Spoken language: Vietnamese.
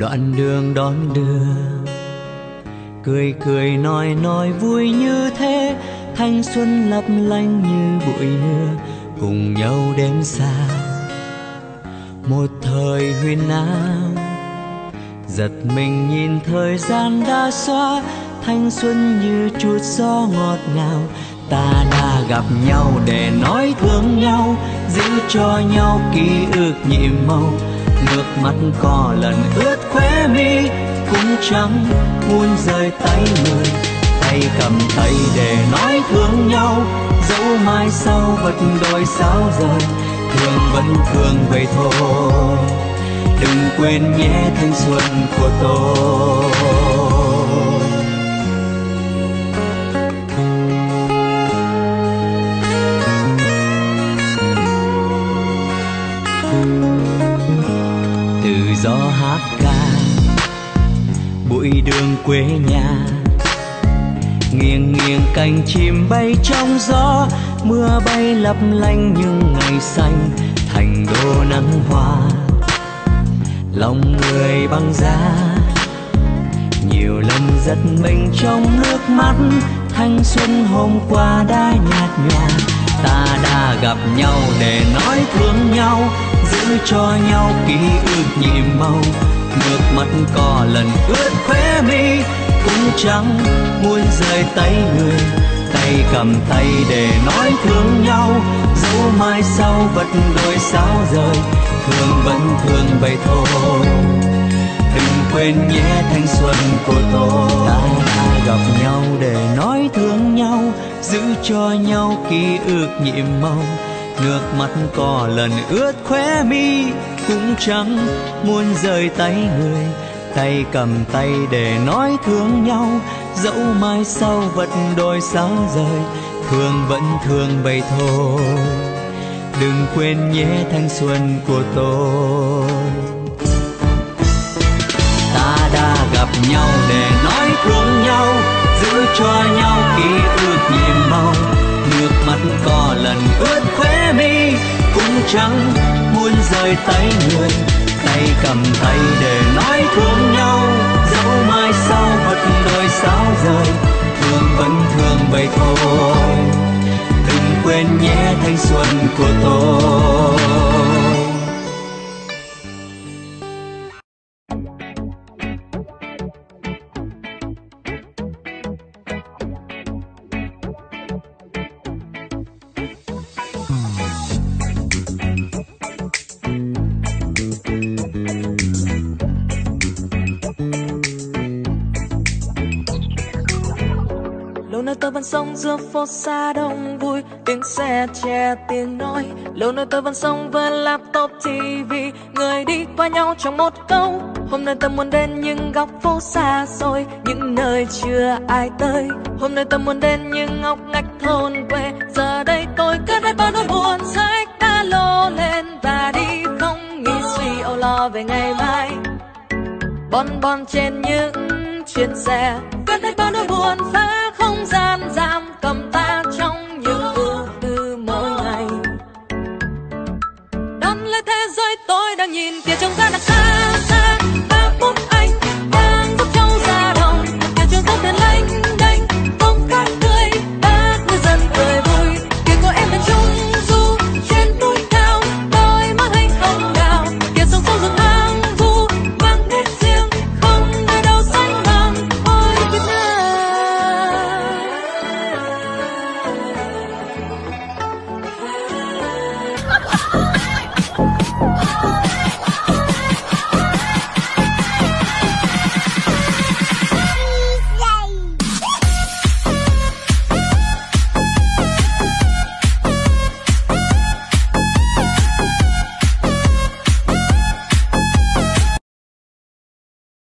đoạn đường đón đưa. Cười cười, nói nói vui như thế. Thanh xuân lấp lánh như bụi mưa cùng nhau đêm xa. Một thời huyền áo giật mình nhìn thời gian đã xóa. Thanh xuân như chút gió ngọt ngào. Ta đã gặp nhau để nói thương nhau. Giữ cho nhau ký ức nhiệm màu nước mắt có lần ướt khóe mi, cũng chẳng muốn rời tay người. Tay cầm tay để nói thương nhau, dẫu mai sau vật đôi sao rời. Thương vẫn thương vậy thôi, đừng quên nhé thanh xuân của tôi. Gió hát ca, bụi đường quê nhà. Nghiêng nghiêng cành chim bay trong gió, mưa bay lấp lánh những ngày xanh, thành đô nắng hoa. Lòng người băng giá, nhiều lần giật mình trong nước mắt. Thanh xuân hôm qua đã nhạt nhòa, ta đã gặp nhau để nói thương nhau giữ cho nhau ký ức nhiệm màu. Nước mắt có lần ướt khóe mi, cũng chẳng muốn rời tay người. Tay cầm tay để nói thương nhau, dẫu mai sau vật đôi sao rời. Thương vẫn thương vậy thôi. Đừng quên nhé thanh xuân của tôi. Ta đã gặp nhau để nói thương nhau, giữ cho nhau ký ức nhiệm màu nước mắt có lần ướt khóe mi, cũng chẳng muốn rời tay người. Tay cầm tay để nói thương nhau, dẫu mai sau vật đôi sao rời. Thương vẫn thương vậy thôi, đừng quên nhé thanh xuân của tôi. Ta đã gặp nhau để nói trắng, muốn rời tay người tay cầm tay để nói thương nhau, dẫu mai sau vật đôi sao rời. Thương vẫn thương vậy thôi. Đừng quên nhé thanh xuân của tôi vẫn sống giữa phố xa đông vui. Tiếng xe che, tiếng nói, lâu nay tôi vẫn sống với laptop tv người đi qua nhau trong một câu, hôm nay tôi muốn đến những góc phố xa xôi. Những nơi chưa ai tới, hôm nay tôi muốn đến những ngóc ngách thôn quê. Giờ đây tôi cất hết bao nỗi buồn sách ta lô lên và đi không nghĩ suy âu lo về ngày mai. Bon bon trên những chuyến xe cất hết bao nỗi buồn gian giam cầm